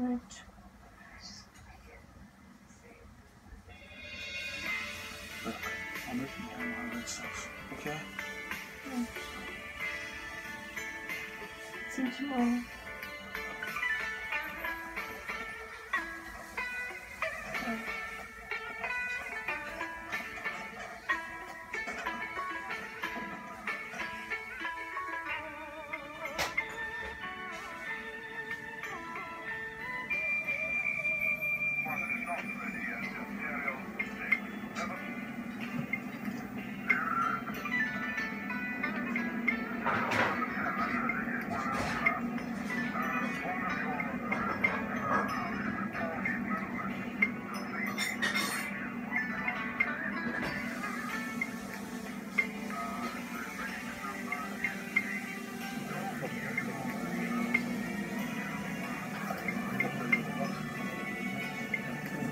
Right. Look, I'm looking my red stuff. Okay? Right. See you tomorrow.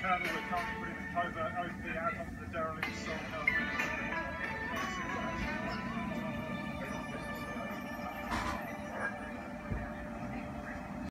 This we're currently putting the covert OP out onto the derelict side.